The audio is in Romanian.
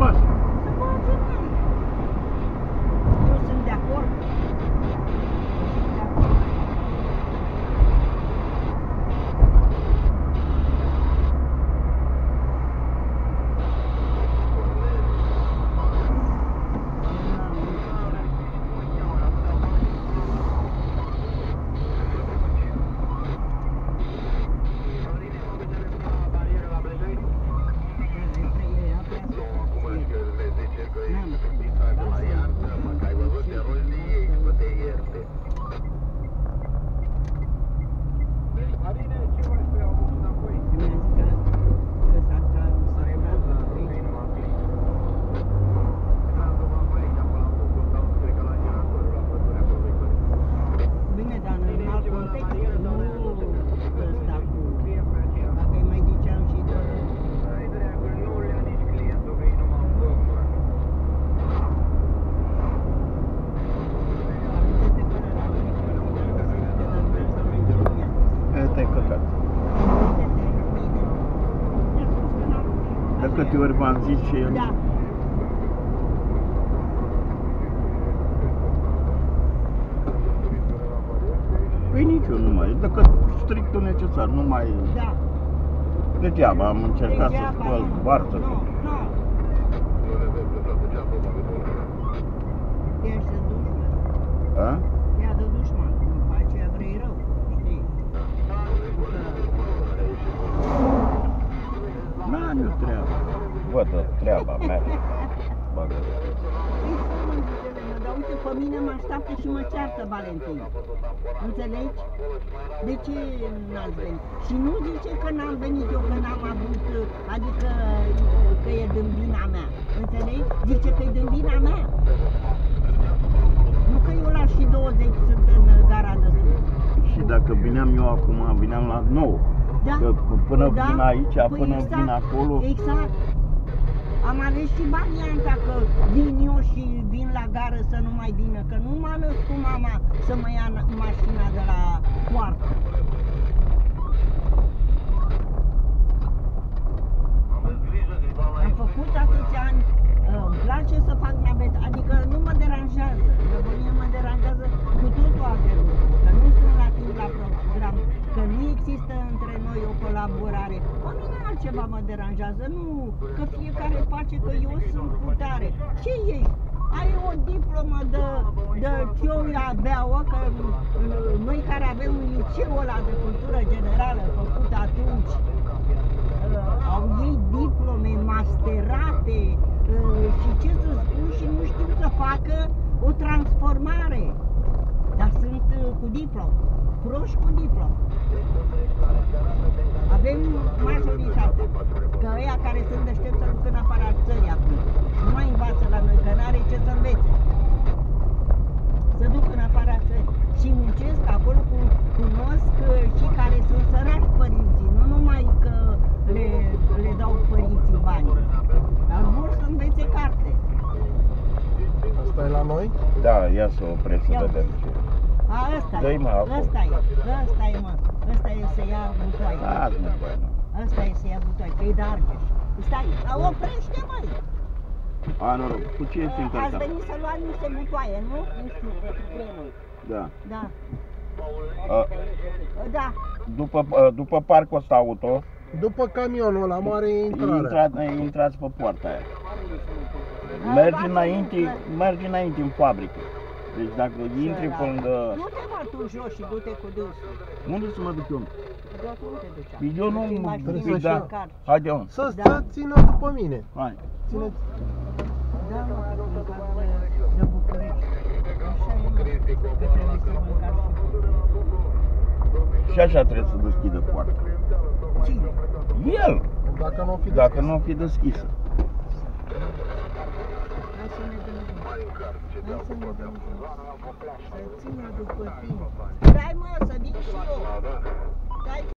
Донбасса. De câte ori v-am zis și el? Da. Păi nici eu nu mai, decât strictul necesar, nu mai... Da. Degeaba am încercat să Degeaba, spăl nu. barță. Nu, nu. Ești de dușman. A? Ia de dușman. După aceea vrei rău, știi? N-am eu treabă. Văd treaba mea. Bagă. Dar uite, pe mine mă așteaptă și mă ceartă Valentin. Înțelegi? De ce n-ați venit? Și nu zice că n-am venit eu, că n-am avut, adică că e din vina mea. Înțelegi? Zice că e din vina mea. Nu că eu la și 20 sunt în gara de sus. Și dacă vineam eu acum, vineam la 9. Da? Că până Da? vin aici, Păi până exact, vin acolo, Exact. Am ales și varianta că vin eu și vin la gară să nu mai vină, că nu m-a născut mama să mă ia în- mașina de la poartă. Am făcut atâția ani, uh, îmi place să fac navet, adică nu mă deranjează. Nebunia mă deranjează cu totul alte lucruri, că nu sunt la timp la program, că nu există între noi o colaborare. Pe mine altceva mă deranjează, nu că fiecare face că eu sunt cu tare. Ce ești? Ai o diplomă de, de ce avea că uh, noi care avem un liceu ăla de cultură generală făcut atunci, uh, au ei diplome masterate uh, și ce să spun și nu știu să facă o transformare. Dar sunt uh, cu diplom, proști cu diplom. Avem majoritatea. Că ăia care sunt deștepți să duc în afara țării acum. Nu mai învață la noi, că n-are ce să învețe. Să duc în afara țării. Și muncesc acolo cu, cunosc uh, și care sunt sărași părinții, nu numai că le, le dau părinții bani. Dar vor să învețe carte. Asta e la noi? da, ia să opresc să Ia. vedem ce. A, ăsta Dă-i, e, mă, acum. ăsta e, ăsta e, mă, ăsta e să ia butoaie. Azi nu bă, nu. Ăsta e să ia butoaie, că e de Argeș. Stai, a, oprește, măi! A, noroc, cu ce ești Ați încărcat? venit să luați niște butoaie, nu? Nu știu, pentru trenul. Da. Da, A, da. după, a, după parcul ăsta auto, După camionul ăla mare e intrare. intrați, intrați pe poarta aia. Mergi înainte, mergi înainte în fabrică. Deci dacă intri pe lângă... Du-te mă tu jos și du-te cu dânsul. Unde să mă duc eu? Dar tu nu te duci Păi Eu nu Prin mă mașină, duc, Trebuie da. să- car. Haide, mă. Să Da. da. țină după mine. Hai. Țineți. Da, mă, că sunt car de, de București. Așa e, mă, că trebuie să mâncar și Și așa trebuie să deschidă poarta. Cine? El, Dacă nu o fi dacă nu o fi deschisă. Să țină după tine. Stai mă, să vin și eu.